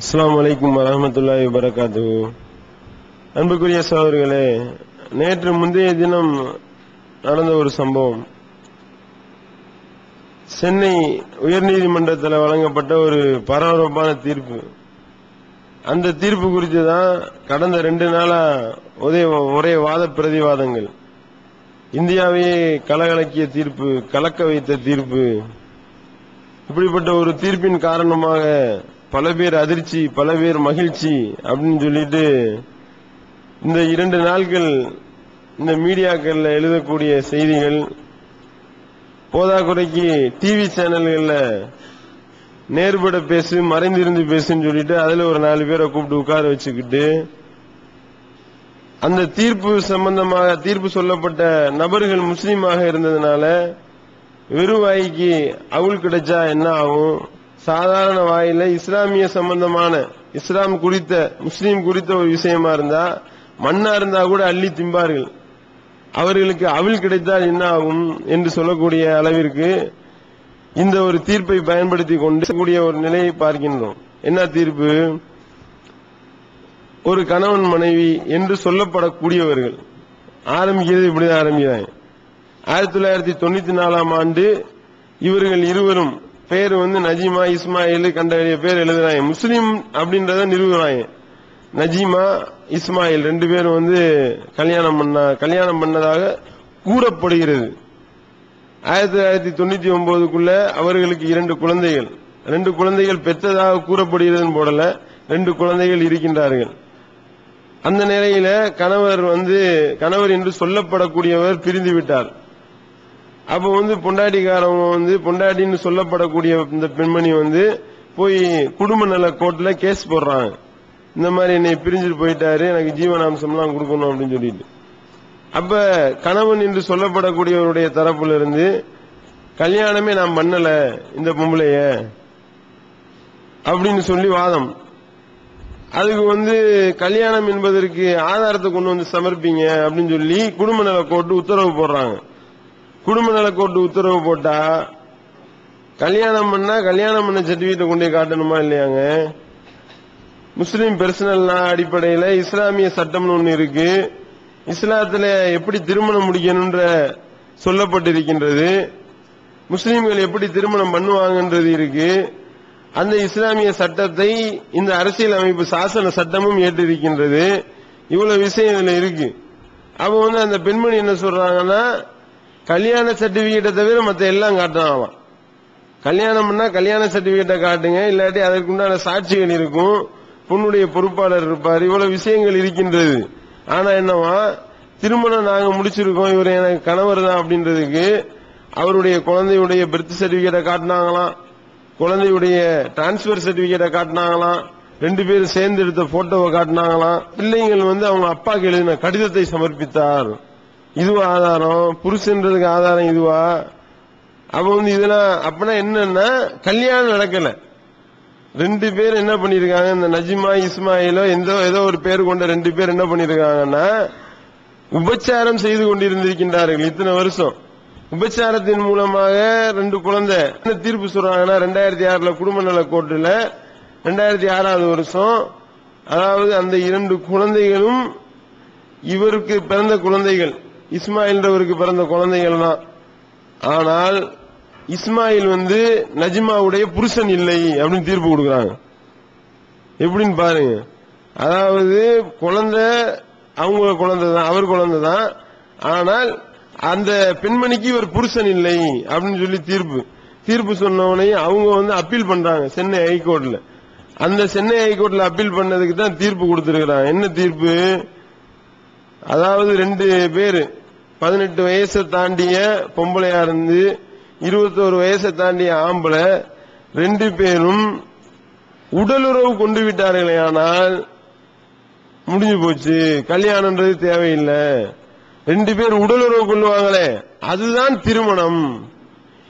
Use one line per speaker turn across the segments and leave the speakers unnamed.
அஸ்லாம் வலைக்கும் வரஹ்மத்துல்லாஹி வரகாத்து அன்புக்குரிய சகோதரர்களே நேற்று முந்தைய தினம் நடந்த ஒரு சம்பவம். சென்னை உயர்நீதிமன்றத்தில் வழங்கப்பட்ட ஒரு பரபரப்பான தீர்ப்பு. அந்த தீர்ப்பு குறித்து தான் கடந்த ரெண்டு நாளா ஒரே ஒரே வாத பிரதிவாதங்கள். இந்தியாவையே கலகலக்கிய தீர்ப்பு கலக்க வைத்த தீர்ப்பு. இப்படிப்பட்ட ஒரு தீர்ப்பின் காரணமாக பல பேர் அதிர்ச்சி பல பேர் மகிழ்ச்சி அப்படின்னு சொல்லிட்டு இந்த இரண்டு நாட்கள் இந்த மீடியாக்கள்ல எழுதக்கூடிய செய்திகள் போதாக்குறைக்கு டிவி சேனல்கள்ல நேர்பட பேசு மறைந்திருந்து பேசுன்னு சொல்லிட்டு அதுல ஒரு நாலு பேரை கூப்பிட்டு உட்கார வச்சுக்கிட்டு அந்த தீர்ப்பு சம்பந்தமாக தீர்ப்பு சொல்லப்பட்ட நபர்கள் முஸ்லீமாக இருந்ததுனால வெறுவாய்க்கு அவுள் கிடைச்சா என்ன ஆகும்? சாதாரண வாயில இஸ்லாமிய சம்பந்தமான இஸ்லாம் குறித்த முஸ்லீம் குறித்த ஒரு விஷயமா இருந்தா மண்ணா இருந்தா கூட அள்ளி திம்பார்கள். அவர்களுக்கு அவில் கிடைத்தால் என்ன ஆகும் என்று சொல்லக்கூடிய அளவிற்கு இந்த ஒரு தீர்ப்பை பயன்படுத்தி கொண்டு கூடிய ஒரு நிலையை பார்க்கின்றோம். என்ன தீர்ப்பு? ஒரு கணவன் மனைவி என்று சொல்லப்படக்கூடியவர்கள். ஆரம்பிக்கிறது இப்படிதான் ஆரம்பிக்கிறாங்க. ஆயிரத்தி தொள்ளாயிரத்தி தொண்ணூத்தி நாலாம் ஆண்டு இவர்கள் இருவரும் பேர் வந்து நஜீமா இஸ்மாயில் கண்டவெளிய பேர் எழுதுறாங்க. முஸ்லீம் அப்படின்றத நிறுவுறாங்க நஜீமா இஸ்மாயில் ரெண்டு பேரும் வந்து கல்யாணம் பண்ண கல்யாணம் பண்ணதாக கூறப்படுகிறது. ஆயிரத்தி தொள்ளாயிரத்தி தொண்ணூத்தி ஒன்பதுக்குள்ள அவர்களுக்கு இரண்டு குழந்தைகள். ரெண்டு குழந்தைகள் பெற்றதாக கூறப்படுகிறதுன்னு போடல. ரெண்டு குழந்தைகள் இருக்கின்றார்கள். அந்த நிலையில கணவர் வந்து கணவர் என்று சொல்லப்படக்கூடியவர் பிரிந்து விட்டார். அப்ப வந்து பொண்டாட்டிக்காரவங்க வந்து பொண்டாட்டின்னு சொல்லப்படக்கூடிய இந்த பெண்மணி வந்து போய் குடும்ப நல கோர்ட்ல கேஸ் போடுறாங்க. இந்த மாதிரி என்னை பிரிஞ்சுட்டு போயிட்டாரு எனக்கு ஜீவனாம்சம்லாம் கொடுக்கணும் அப்படின்னு சொல்லிட்டு. அப்ப கணவன் என்று சொல்லப்படக்கூடியவருடைய தரப்புல இருந்து கல்யாணமே நான் பண்ணல இந்த பொம்பளைய அப்படின்னு சொல்லி வாதம். அதுக்கு வந்து கல்யாணம் என்பதற்கு ஆதாரத்தை கொண்டு வந்து சமர்ப்பிங்க அப்படின்னு சொல்லி குடும்ப நல கோர்ட்டு உத்தரவு போடுறாங்க. குடும்ப நல கோர்ட்டு உத்தரவு போட்டா கல்யாணம் பண்ணா கல்யாணம் பண்ண சர்டிபிகேட்டை கொண்டு காட்டணுமா இல்லையாங்க? முஸ்லீம் பெர்சனல் அடிப்படையில இஸ்லாமிய சட்டம்னு ஒண்ணு இருக்கு. இஸ்லாத்துல எப்படி திருமணம் முடிக்கணும்ன்ற சொல்லப்பட்டிருக்கின்றது. முஸ்லீம்கள் எப்படி திருமணம் பண்ணுவாங்கன்றது இருக்கு. அந்த இஸ்லாமிய சட்டத்தை இந்த அரசியல் அமைப்பு சாசன சட்டமும் ஏற்றிருக்கின்றது. இவ்வளவு விஷயம் இதுல இருக்கு. அப்ப வந்து அந்த பெண்மணி என்ன சொல்றாங்கன்னா கல்யாண சர்டிபிகேட்டை தவிர மற்ற எல்லாம் காட்டலாம்? கல்யாணம் கல்யாணம்னா கல்யாண சர்டிபிகேட்டை காட்டுங்க இல்லாட்டி அதற்குண்டான சாட்சிகள் இருக்கும். பொண்ணுடைய பொறுப்பாளர் இருப்பார். இவ்வளவு விஷயங்கள் இருக்கின்றது. ஆனா என்னவா? திருமணம் நாங்க முடிச்சிருக்கோம். இவர் எனக்கு கணவர் தான் அப்படின்றதுக்கு அவருடைய குழந்தையுடைய பெர்த் சர்டிபிகேட்டை காட்டினாங்களாம். குழந்தையுடைய டிரான்ஸ்பர் சர்டிபிகேட்டை காட்டினாங்களாம். ரெண்டு பேரும் சேர்ந்து எடுத்த போட்டோவை காட்டினாங்களாம். பிள்ளைங்கள் வந்து அவங்க அப்பாக்கு எழுதின கடிதத்தை சமர்ப்பித்தார். இதுவா ஆதாரம்? புருஷன்றதுக்கு ஆதாரம் இதுவா? அப்ப வந்து இதெல்லாம் அப்பனா என்னன்னா கல்யாணம் நடக்கல. ரெண்டு பேர் என்ன பண்ணிருக்காங்க? இந்த நஜிமா இஸ்மாயிலோ எந்த ஏதோ ஒரு பேர் கொண்ட ரெண்டு பேர் என்ன பண்ணிருக்காங்கன்னா உபச்சாரம் செய்து கொண்டிருந்திருக்கின்றார்கள் இத்தனை வருஷம். உபச்சாரத்தின் மூலமாக ரெண்டு குழந்தை. என்ன தீர்ப்பு சொல்றாங்கன்னா ரெண்டாயிரத்தி ஆறுல குடும்ப நல கோர்ட்டுல ரெண்டாயிரத்தி ஆறாவது வருஷம் அதாவது அந்த இரண்டு குழந்தைகளும் இவருக்கு பிறந்த குழந்தைகள். இஸ்மாயில்ன்றவருக்கு பிறந்த குழந்தைகள் தான் ஆனால் இஸ்மாயில் வந்து நஜிமாவுடைய புருஷன் இல்லை அப்படின்னு தீர்ப்பு கொடுக்குறாங்க. எப்படின்னு பாருங்க. அதாவது குழந்தை அவங்க குழந்தை தான் அவர் குழந்தை தான். ஆனால் அந்த பெண்மணிக்கு இவர் புருஷன் இல்லை அப்படின்னு சொல்லி தீர்ப்பு. தீர்ப்பு சொன்னவனே அவங்க வந்து அப்பீல் பண்றாங்க சென்னை ஹைகோர்ட்ல. அந்த சென்னை ஹைகோர்ட்ல அப்பீல் பண்ணதுக்கு தான் தீர்ப்பு கொடுத்துருக்கிறாங்க. என்ன தீர்ப்பு? அதாவது ரெண்டு பேரு பதினெட்டு வயசை தாண்டிய பொம்பளையா இருந்து இருபத்தோரு வயசை தாண்டிய ஆம்பளை ரெண்டு பேரும் உடலுறவு கொண்டு விட்டார்களே ஆனால் முடிஞ்சு போச்சு. கல்யாணம்ன்றது தேவையில்லை. ரெண்டு பேர் உடலுறவு கொள்ளுவாங்களே அதுதான் திருமணம்.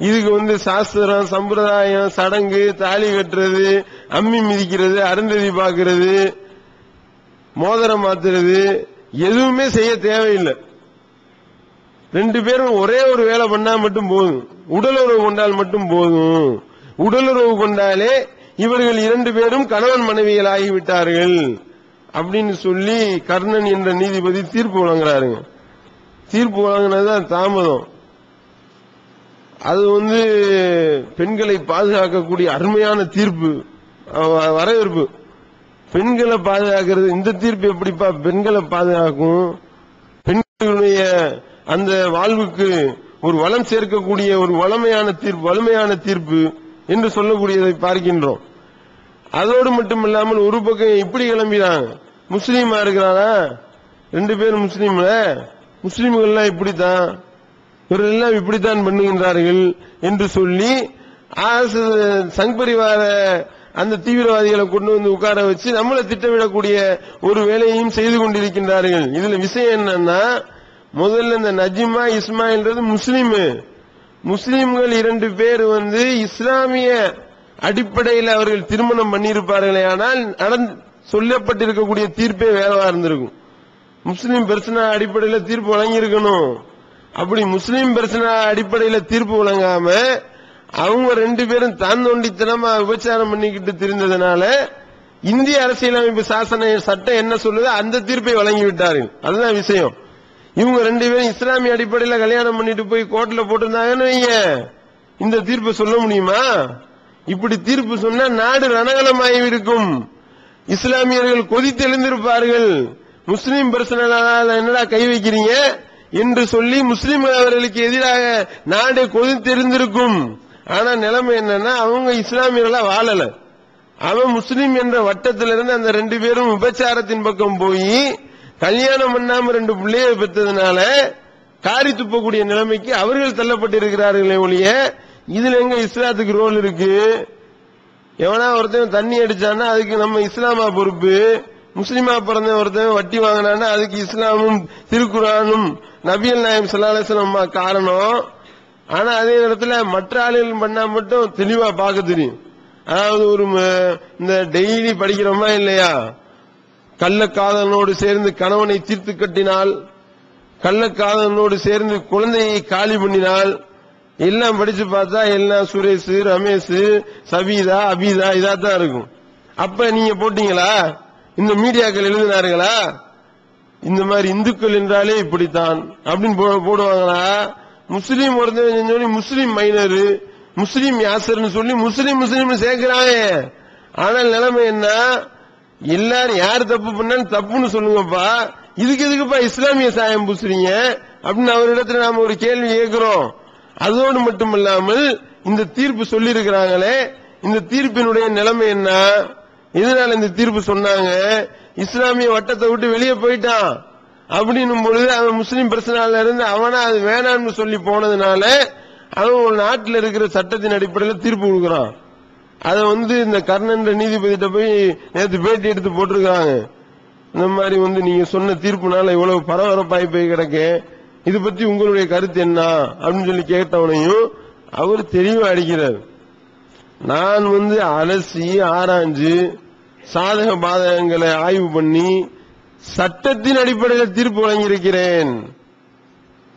இதுக்கு வந்து சாஸ்திரம் சம்பிரதாயம் சடங்கு தாலி கட்டுறது அம்மி மிதிக்கிறது அருந்ததி பாக்குறது மோதிரம் மாத்துறது எதுவுமே செய்ய தேவையில்லை. ரெண்டு பேரும் ஒரே ஒரு வேலை பண்ணா மட்டும் போதும். உடலுறவு கொண்டால் மட்டும் போதும். உடலுறவு கொண்டாலே இவர்கள் இரண்டு பேரும் கணவன் மனைவிகள் ஆகிவிட்டார்கள். அப்படின்னு சொல்லி கர்ணன் என்ற நீதிபதி தீர்ப்பு வழங்குறாருங்க. தீர்ப்பு வழங்கினதுதான் தாமதம். அது வந்து பெண்களை பாதுகாக்கக்கூடிய அருமையான தீர்ப்பு வரவேற்பு. பெண்களை பாதுகாக்கிறது இந்த தீர்ப்பு எப்படிப்பா பெண்களை பாதுகாக்கும்? பெண்களுடைய அந்த வாழ்வுக்கு ஒரு வளம் சேர்க்கக்கூடிய ஒரு வளமையான தீர்ப்பு வலிமையான தீர்ப்பு என்று சொல்லக்கூடியதை பார்க்கின்றோம். அதோடு மட்டுமில்லாமல் ஒரு பக்கம் இப்படி கிளம்பினாங்க. முஸ்லீமா இருக்கிறானா ரெண்டு பேரும் முஸ்லீம்ல? முஸ்லீம்கள்லாம் இப்படித்தான். இவர்கள் எல்லாம் இப்படித்தான் பண்ணுகின்றார்கள் என்று சொல்லி சங் பரிவார அந்த தீவிரவாதிகளை கொண்டு வந்து உட்கார வச்சு நம்மளை திட்டமிடக்கூடிய ஒரு வேலையையும் செய்து கொண்டிருக்கின்றார்கள். இதுல விஷயம் என்னன்னா முதல்ல இந்த நஜிமா இஸ்மாயில்ன்றது முஸ்லீம். முஸ்லீம்கள் இரண்டு பேர் வந்து இஸ்லாமிய அடிப்படையில் அவர்கள் திருமணம் பண்ணியிருப்பார்களே ஆனால் நடந்து சொல்லப்பட்டிருக்கக்கூடிய தீர்ப்பே வேறவா இருந்திருக்கும். முஸ்லீம் பிரச்சனை அடிப்படையில் தீர்ப்பு வழங்கியிருக்கணும். அப்படி முஸ்லீம் பிரச்சனை அடிப்படையில் தீர்ப்பு வழங்காம அவங்க ரெண்டு பேரும் தான் தோண்டித்தனமா விபச்சாரம் பண்ணிக்கிட்டு தெரிந்ததுனால இந்திய அரசியலமைப்பு சாசன சட்டம் என்ன சொல்லுதோ? அந்த தீர்ப்பை வழங்கி விட்டார்கள் அதுதான் விஷயம். இவங்க ரெண்டு பேரும் இஸ்லாமிய அடிப்படையில் கல்யாணம் பண்ணிட்டு போய் கோர்ட்ல போட்டிருந்தாங்கன்னு வைங்க. இந்த தீர்ப்பு சொல்ல முடியுமா? இப்படி தீர்ப்பு சொன்னா நாடு ரணகலமாகி இருக்கும் இஸ்லாமியர்கள் கொதித்தெழுந்திருப்பார்கள் முஸ்லீம் பிரச்சனை என்னடா கை வைக்கிறீங்க? என்று சொல்லி முஸ்லீம் அவர்களுக்கு எதிராக நாடு கொதித்தெழுந்திருக்கும் ஆனா நிலைமை என்னன்னா அவங்க இஸ்லாமியர்களா வாழல. அவன் முஸ்லீம் என்ற வட்டத்திலிருந்து அந்த ரெண்டு பேரும் விபச்சாரத்தின் பக்கம் போய் கல்யாணம் பண்ணாம ரெண்டு பிள்ளைய பெற்றதுனால காரி துப்பக்கூடிய நிலைமைக்கு அவர்கள் தள்ளப்பட்டிருக்கிறார்களே ஒழிய இதுல எங்க இஸ்லாத்துக்கு ரோல் இருக்கு? எவனா ஒருத்தன் தண்ணி அடிச்சான்னா அதுக்கு நம்ம இஸ்லாமா பொறுப்பு? முஸ்லீமா பிறந்த ஒருத்தன் வட்டி வாங்கினான்னா அதுக்கு இஸ்லாமும் திருக்குறானும் நபியல் நாயம் சல்லாஹம் காரணம். ஆனா அதே நேரத்துல மற்ற ஆளுகள் பண்ணா மட்டும் தெளிவா பார்க்க தெரியும். அதாவது ஒரு இந்த டெய்லி படிக்கிறோமா இல்லையா? கள்ளக்காதலனோடு சேர்ந்து கணவனை தீர்த்து கட்டினால் கள்ளக்காதலனோடு சேர்ந்து குழந்தையை காலி பண்ணினால் எல்லாம் படிச்சு பார்த்தா எல்லாம் சுரேஷ் ரமேஷ் சபீதா அபீதா இதா தான் இருக்கும். அப்ப நீங்க போட்டீங்களா? இந்த மீடியாக்கள் எழுதினார்களா? இந்த மாதிரி இந்துக்கள் என்றாலே இப்படித்தான். அப்படின்னு போ- போடுவாங்களா? முஸ்லீம் ஒருத்தன் முஸ்லீம் மைனரு முஸ்லீம் யாசர்னு சொல்லி முஸ்லீம் முஸ்லீம் சேர்க்கிறாங்க ஆனால் நிலைமை என்ன? எல்லாரும் யார் தப்பு பண்ணாலும் தப்புன்னு சொல்லுங்கப்பா. இதுக்கு எதுக்குப்பா இஸ்லாமிய சாயம் பூசுறீங்க? அப்படின்னு அவரிடத்துல நாம ஒரு கேள்வி கேட்கிறோம் அதோடு மட்டுமல்லாமல் இந்த தீர்ப்பு சொல்லி இருக்கிறாங்களே இந்த தீர்ப்பினுடைய நிலைமை என்ன? இதனால இந்த தீர்ப்பு சொன்னாங்க? இஸ்லாமிய வட்டத்தை விட்டு வெளியே போயிட்டான். அப்படின்னும் பொழுது அவன் முஸ்லீம் பிரச்சனால இருந்து அவனா அது வேணாம்னு சொல்லி போனதுனால அவன் ஒரு நாட்டில் இருக்கிற சட்டத்தின் அடிப்படையில் தீர்ப்பு கொடுக்குறான். அதை வந்து இந்த கர்ணன் நீதிபதிட்ட போய் நேற்று பேட்டி எடுத்து போட்டிருக்காங்க. இந்த மாதிரி வந்து நீங்க சொன்ன தீர்ப்புனால இவ்வளவு பரபரப்பாய் போய் கிடக்கு. இது பத்தி உங்களுடைய கருத்து என்ன? அப்படின்னு சொல்லி கேட்டவனையும் அவர் தெளிவா அடிக்கிறார். நான் வந்து அலசி ஆராய்ஞ்சு சாதக பாதகங்களை ஆய்வு பண்ணி சட்டத்தின் அடிப்படையில் தீர்ப்பு வழங்கியிருக்கிறேன்.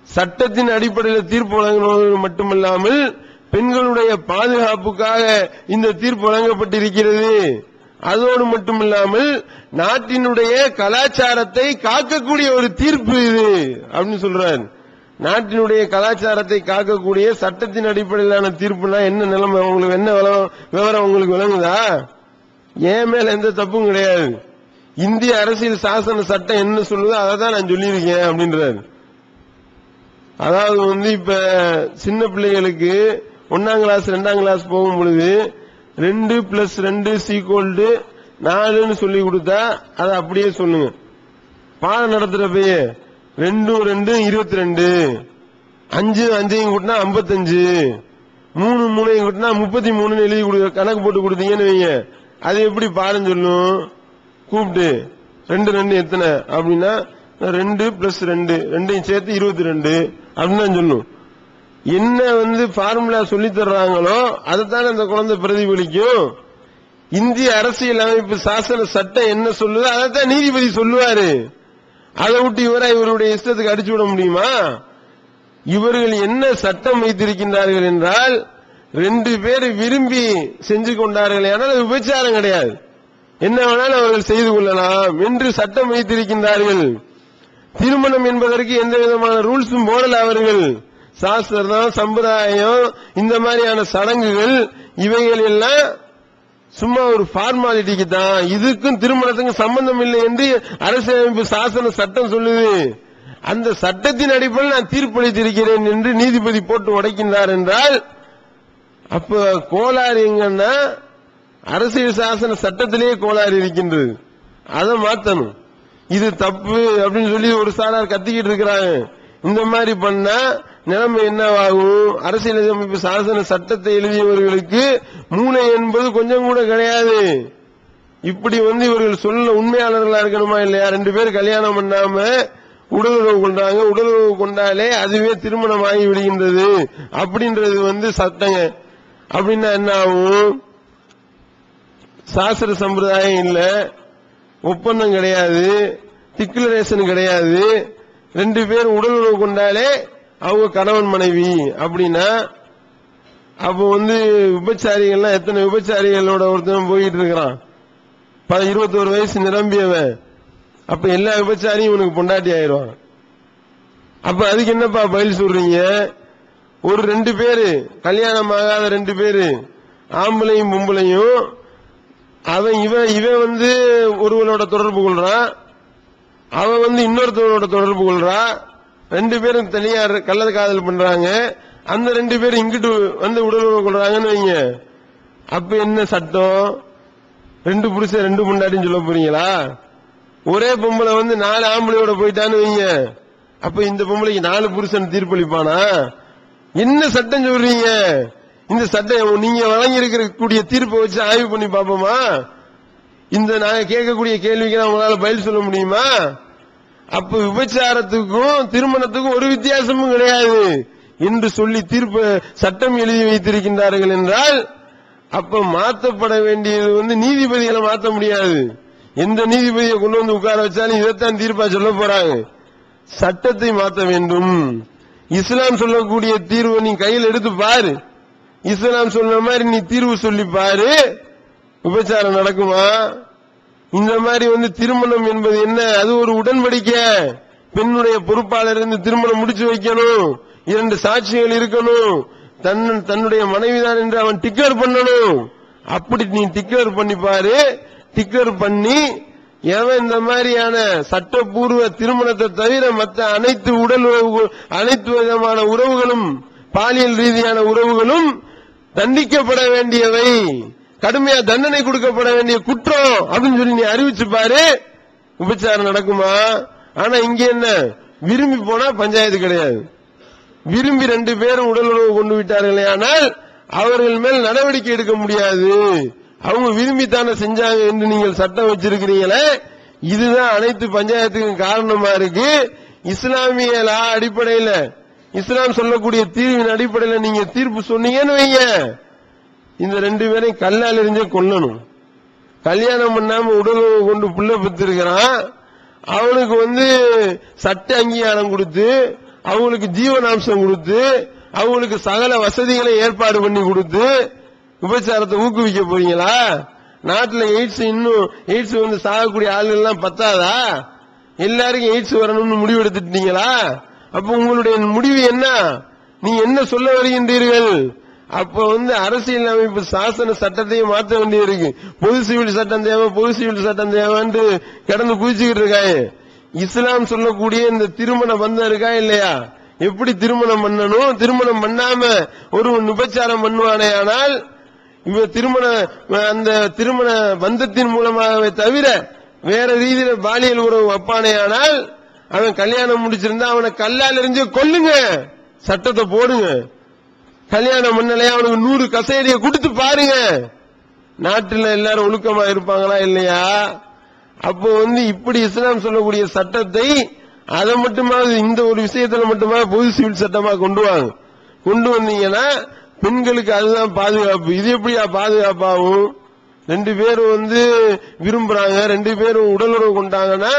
சட்டத்தின் அடிப்படையில் தீர்ப்பு வழங்கினது மட்டுமல்லாமல் பெண்களுடைய பாதுகாப்புக்காக இந்த தீர்ப்பு வழங்கப்பட்டிருக்கிறது. அதோடு மட்டுமில்லாமல் நாட்டினுடைய கலாச்சாரத்தை காக்கக்கூடிய ஒரு தீர்ப்பு இது அப்படின்னு சொல்றார். நாட்டினுடைய கலாச்சாரத்தை காக்கக்கூடிய சட்டத்தின் அடிப்படையிலான தீர்ப்புனா என்ன நிலைமை? உங்களுக்கு என்ன விவரம் விவரம் உங்களுக்கு விளங்குதா? ஏன் மேல எந்த தப்பும் கிடையாது. இந்திய அரசியல் சாசன சட்டம் என்ன சொல்லுதோ அதை தான் நான் சொல்லியிருக்கேன் அப்படின்றாரு. அதாவது வந்து இப்ப சின்ன பிள்ளைகளுக்கு ஒன்னாம் கிளாஸ் ரெண்டாம் கிளாஸ் போகும் பொழுது ரெண்டு பிளஸ் ரெண்டு சீக்கோல்டு நாலுன்னு சொல்லி கொடுத்தா அதை அப்படியே சொல்லுங்க. பாடம் நடத்துற ரெண்டும் ரெண்டும் ரெண்டு இருபத்தி ரெண்டு. அஞ்சு அஞ்சையும் கூட்டினா ஐம்பத்தஞ்சு. மூணு மூணையும் கூட்டினா முப்பத்தி மூணுன்னு எழுதி கொடு கணக்கு போட்டு கொடுத்தீங்கன்னு வைங்க. அது எப்படி பாடம் சொல்லும்? கூப்பிட்டு ரெண்டு ரெண்டு எத்தனை? அப்படின்னா ரெண்டு பிளஸ் ரெண்டு ரெண்டையும் சேர்த்து இருபத்தி ரெண்டு. அப்படின்னு தான் சொல்லும். என்ன வந்து ஃபார்முலா சொல்லி தர்றாங்களோ அதைத்தான் அந்த குழந்தை பிரதிபலிக்கும். இந்திய அரசியல் அமைப்பு சாசன சட்டம் என்ன சொல்லுதோ அதைத்தான் நீதிபதி சொல்லுவாரு. அதை விட்டு இவரா இவருடைய இஷ்டத்துக்கு அடிச்சு விட முடியுமா? இவர்கள் என்ன சட்டம் வைத்திருக்கின்றார்கள் என்றால் ரெண்டு பேர் விரும்பி செஞ்சு கொண்டார்கள் ஆனால் அது விபச்சாரம் கிடையாது. என்ன வேணாலும் அவர்கள் செய்து கொள்ளலாம் என்று சட்டம் வைத்திருக்கின்றார்கள். திருமணம் என்பதற்கு எந்த விதமான ரூல்ஸும் போடல அவர்கள். சாஸ்திரம் சம்பிரதாயம் இந்த மாதிரியான சடங்குகள் இவைகள் எல்லாம் சும்மா ஒரு ஃபார்மாலிட்டிக்கு தான். இதுக்கும் திருமணத்துக்கும் சம்பந்தம் இல்லை என்று அரசியலமைப்பு சாசன சட்டம் சொல்லுது. அந்த சட்டத்தின் அடிப்படையில் நான் தீர்ப்பளித்திருக்கிறேன் என்று நீதிபதி போட்டு உடைக்கின்றார் என்றால் அப்ப கோளாறு எங்கன்னா அரசியல் சாசன சட்டத்திலேயே கோளாறு இருக்கின்றது. அதை மாத்தணும். இது தப்பு அப்படின்னு சொல்லி ஒரு சாரார் கத்திக்கிட்டு இருக்கிறாங்க. இந்த மாதிரி பண்ணா நிலைமை என்னவாகும்? அரசியலமைப்பு சாசன சட்டத்தை எழுதியவர்களுக்கு மூளை என்பது கொஞ்சம் கூட கிடையாது. இப்படி வந்து இவர்கள் சொல்ல உண்மையாளர்களா இருக்கணுமா இல்லையா? ரெண்டு பேர் கல்யாணம் பண்ணாம உடலுறவு கொண்டாங்க. உடலுறவு கொண்டாலே அதுவே திருமணம் ஆகி விடுகின்றது. அப்படின்றது வந்து சட்டங்க. அப்படின்னா என்ன ஆகும்? சாஸ்திர சம்பிரதாயம் இல்ல. ஒப்பந்தம் கிடையாது. டிக்ளரேஷன் கிடையாது. ரெண்டு பேர் உடல் உறவு கொண்டாலே அவங்க கணவன் மனைவி அப்படின்னா அப்போ வந்து விபச்சாரிகள்லாம் எத்தனை விபச்சாரிகளோட ஒருத்தன் போயிட்டு இருக்கிறான்? இருபத்தோரு வயசு நிரம்பியவன். அப்ப எல்லா விபச்சாரியும் இவனுக்கு பொண்டாட்டி ஆயிடுவான். அப்ப அதுக்கு என்னப்பா பதில் சொல்றீங்க? ஒரு ரெண்டு பேரு கல்யாணம் ஆகாத ரெண்டு பேரு ஆம்பளையும் பொம்பளையும் அவன் இவன் இவன் வந்து ஒருவனோட தொடர்பு கொள்றான் அவன் வந்து இன்னொருத்தவனோட தொடர்பு கொள்றான் ரெண்டு பேரும் தனியா கள்ளது காதல் பண்றாங்க. அந்த ரெண்டு பேரும் இங்கிட்டு வந்து உடலுறவு கொள்றாங்கன்னு வைங்க. அப்ப என்ன சட்டம்? ரெண்டு புருஷன் ரெண்டு முண்டாட்டின்னு சொல்ல போறீங்களா? ஒரே பொம்பளை வந்து நாலு ஆம்பளையோட போயிட்டான்னு வைங்க. அப்ப இந்த பொம்பளைக்கு நாலு புருஷன் தீர்ப்பளிப்பானா? என்ன சட்டம் சொல்றீங்க? இந்த சட்டம் நீங்க வழங்கி இருக்கக்கூடிய தீர்ப்பை வச்சு ஆய்வு பண்ணி பார்ப்போமா? இந்த நாங்க கேட்கக்கூடிய கேள்விக்கு உங்களால பதில் சொல்ல முடியுமா? அப்ப விபச்சாரத்துக்கும் திருமணத்துக்கும் ஒரு வித்தியாசமும் கிடையாது. என்று சொல்லி தீர்ப்பு சட்டம் எழுதி வைத்திருக்கின்றார்கள் என்றால் அப்ப மாற்றப்பட வேண்டியது வந்து நீதிபதிகளை மாற்ற முடியாது. எந்த நீதிபதியை கொண்டு வந்து உட்கார வச்சாலும் இதைத்தான் தீர்ப்பா சொல்ல போறாங்க. சட்டத்தை மாற்ற வேண்டும். இஸ்லாம் சொல்லக்கூடிய தீர்வை நீ கையில் எடுத்து பாரு. இஸ்லாம் சொன்ன மாதிரி நீ தீர்வு சொல்லி பாரு. விபச்சாரம் நடக்குமா? இந்த மாதிரி வந்து திருமணம் என்பது என்ன? அது ஒரு உடன்படிக்கை. பெண்ணுடைய பொறுப்பாளர் இருந்து திருமணம் முடிச்சு வைக்கணும். இரண்டு சாட்சிகள் இருக்கணும். தன் தன்னுடைய மனைவிதான் என்று அவன் டிக்ளேர் பண்ணணும். அப்படி நீ டிக்ளேர் பண்ணி பாரு. டிக்ளேர் பண்ணி எவன் இந்த மாதிரியான சட்டப்பூர்வ திருமணத்தை தவிர மற்ற அனைத்து உடல் உறவு அனைத்து விதமான உறவுகளும் பாலியல் ரீதியான உறவுகளும் தண்டிக்கப்பட வேண்டியவை. கடுமையா தண்டனை கொடுக்கப்பட வேண்டிய குற்றம் அப்படின்னு சொல்லி நீ அறிவிச்சு பாரு. நடக்குமா? ஆனா இங்க என்ன? விரும்பி போனா பஞ்சாயத்து கிடையாது. விரும்பி ரெண்டு பேரும் உடல் உறவு கொண்டு விட்டார்களே ஆனால் அவர்கள் மேல் நடவடிக்கை எடுக்க முடியாது. அவங்க விரும்பித்தானே செஞ்சாங்க என்று நீங்கள் சட்டம் வச்சிருக்கிறீங்களே. இதுதான் அனைத்து பஞ்சாயத்துக்கும் காரணமா இருக்கு. இஸ்லாமிய லா அடிப்படையில இஸ்லாம் சொல்லக்கூடிய தீர்வின் அடிப்படையில நீங்க தீர்ப்பு சொன்னீங்கன்னு வைங்க. இந்த ரெண்டு பேரையும் கல்லால் எறிஞ்சே கொல்லணும். கல்யாணம் பண்ணாம உடல் கொண்டு புள்ள பெற்றிருக்கிறான். அவனுக்கு வந்து சட்ட அங்கீகாரம் கொடுத்து அவங்களுக்கு ஜீவனாம்சம் கொடுத்து அவங்களுக்கு சகல வசதிகளை ஏற்பாடு பண்ணி கொடுத்து விபச்சாரத்தை ஊக்குவிக்க போறீங்களா? நாட்டில் எய்ட்ஸ் இன்னும் எய்ட்ஸ் வந்து சாகக்கூடிய ஆளுகள்லாம் பத்தாதா? எல்லாருக்கும் எய்ட்ஸ் வரணும்னு முடிவு எடுத்துட்டீங்களா அப்ப உங்களுடைய முடிவு என்ன? நீங்க என்ன சொல்ல வருகின்றீர்கள்? அப்ப வந்து அரசியல் அமைப்பு சாசன சட்டத்தையும் மாற்ற வேண்டியிருக்கு. பொது சிவில் சட்டம் தேவை பொது சிவில் சட்டம் தேவைன்னு கிடந்து குதிச்சுக்கிட்டு இருக்காங்க. இஸ்லாம் சொல்லக்கூடிய இந்த திருமண பந்தம் இருக்கா இல்லையா? எப்படி திருமணம் பண்ணணும்? திருமணம் பண்ணாம ஒரு விபச்சாரம் பண்ணுவானே ஆனால் இவ திருமண அந்த திருமண பந்தத்தின் மூலமாகவே தவிர வேற ரீதியில பாலியல் உறவு வைப்பானே ஆனால் அவன் கல்யாணம் முடிச்சிருந்தா அவனை கல்லால் எறிஞ்சு கொல்லுங்க. சட்டத்தை போடுங்க. கல்யாணம் பண்ணலையா அவனுக்கு நூறு கசேரியை கொடுத்து பாருங்க. நாட்டில் எல்லாரும் ஒழுக்கமா இருப்பாங்களா இல்லையா? அப்போ வந்து இப்படி இஸ்லாம் சொல்லக்கூடிய சட்டத்தை அதை மட்டுமாவது இந்த ஒரு விஷயத்துல மட்டுமா பொது சிவில் சட்டமா கொண்டு வாங்க. கொண்டு வந்தீங்கன்னா பெண்களுக்கு அதுதான் பாதுகாப்பு. இது எப்படியா பாதுகாப்பாகும்? ரெண்டு பேரும் வந்து விரும்புறாங்க ரெண்டு பேரும் உடலுறவு கொண்டாங்கன்னா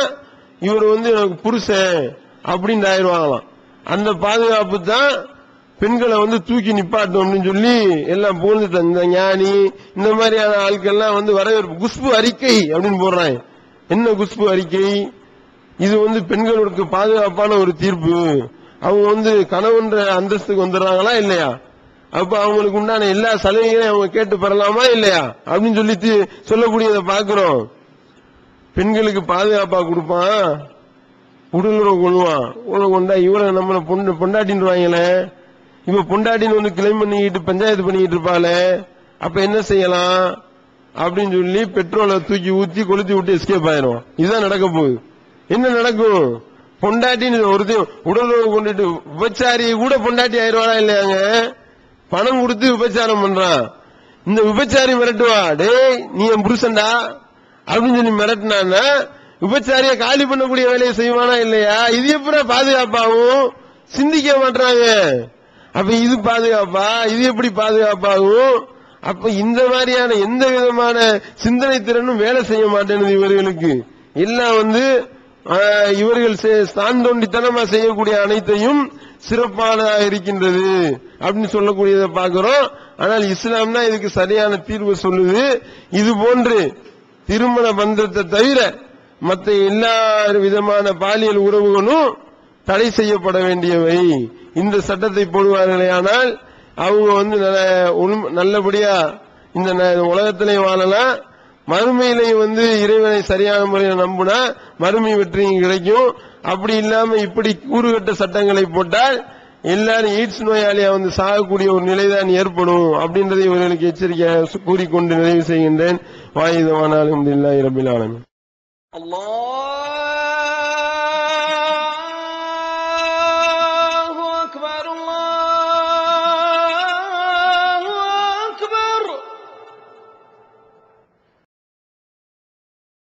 இவர் வந்து எனக்கு புருஷன் அப்படின்னு ஆயிடுவாங்களாம். அந்த பாதுகாப்பு தான் பெண்களை வந்து தூக்கி நிப்பாட்டும் அப்படின்னு சொல்லி எல்லாம் புகழ்ந்து தந்த ஞானி இந்த மாதிரியான ஆட்கள்லாம் வந்து வரவேற்பு. குஷ்பு அறிக்கை அப்படின்னு போடுறாங்க. என்ன குஷ்பு அறிக்கை? இது வந்து பெண்களுக்கு பாதுகாப்பான ஒரு தீர்ப்பு. அவங்க வந்து கணவன்ற அந்தஸ்துக்கு வந்துடுறாங்களா இல்லையா? அப்ப அவங்களுக்கு உண்டான எல்லா சலுகைகளையும் அவங்க கேட்டு பெறலாமா இல்லையா? அப்படின்னு சொல்லி சொல்லக்கூடியதை பாக்குறோம் பெண்களுக்கு பாதுகாப்பா கொடுப்பான். உடலுறவு கொள்வான். உறவு கொண்டா இவரை நம்மளை பொண்ணு பொண்டாட்டின்றாங்களே இவ பொண்டாட்டின்னு ஒன்று கிளைம் பண்ணிக்கிட்டு பஞ்சாயத்து பண்ணிக்கிட்டு இருப்பாளே அப்ப என்ன செய்யலாம்? அப்படின்னு சொல்லி பெட்ரோலை தூக்கி ஊத்தி கொளுத்தி விட்டு எஸ்கேப் ஆயிரும் இதுதான் நடக்க போகுது. என்ன நடக்கும்? பொண்டாட்டின்னு ஒருத்தையும் உடல் கொண்டுட்டு விபச்சாரி கூட பொண்டாட்டி ஆயிடுவாளா இல்லையாங்க? பணம் கொடுத்து விபச்சாரம் பண்றான். இந்த விபச்சாரி மிரட்டுவா. டேய் நீ என் புருஷன்டா? அப்படின்னு சொல்லி மிரட்டினான்னா விபச்சாரிய காலி பண்ணக்கூடிய வேலையை செய்வானா இல்லையா? இது எப்படி பாதுகாப்பாகவும் சிந்திக்க மாட்டாங்க அப்ப இது பாதுகாப்பா? இது எப்படி பாதுகாப்பாகும் அப்ப இந்த மாதிரியான எந்த விதமான சிந்தனை திறனும் வேலை செய்ய மாட்டேங்குது இவர்களுக்கு. எல்லாம் வந்து இவர்கள் செ- தான் தோண்டித்தனமா செய்யக்கூடிய அனைத்தையும் சிறப்பானதாக இருக்கின்றது அப்படின்னு சொல்லக்கூடியதை பார்க்கிறோம். ஆனால் இஸ்லாம்னா இதுக்கு சரியான தீர்வு சொல்லுது. இது போன்று திருமண பந்தத்தை தவிர மற்ற எல்லா விதமான பாலியல் உறவுகளும் தடை செய்யப்பட வேண்டியவை. இந்த சட்டத்தை போடுவார்களே ஆனால் அவங்க வந்து நல்லபடியா இந்த உலகத்திலையும் வாழலாம் மறுமையிலையும் வந்து இறைவனை சரியான முறையில் நம்பினா மறுமை வெற்றி கிடைக்கும். அப்படி இல்லாம இப்படி கூறுகட்ட சட்டங்களை போட்டால் எல்லாரும் ஈட்ஸ் நோயாளியா வந்து சாகக்கூடிய ஒரு நிலைதான் ஏற்படும். அப்படின்றதை இவர்களுக்கு எச்சரிக்கையாக கூறிக்கொண்டு நிறைவு செய்கின்றேன். வாயுதவானாலும் இல்லா இரபிலான
அல்லாஹ்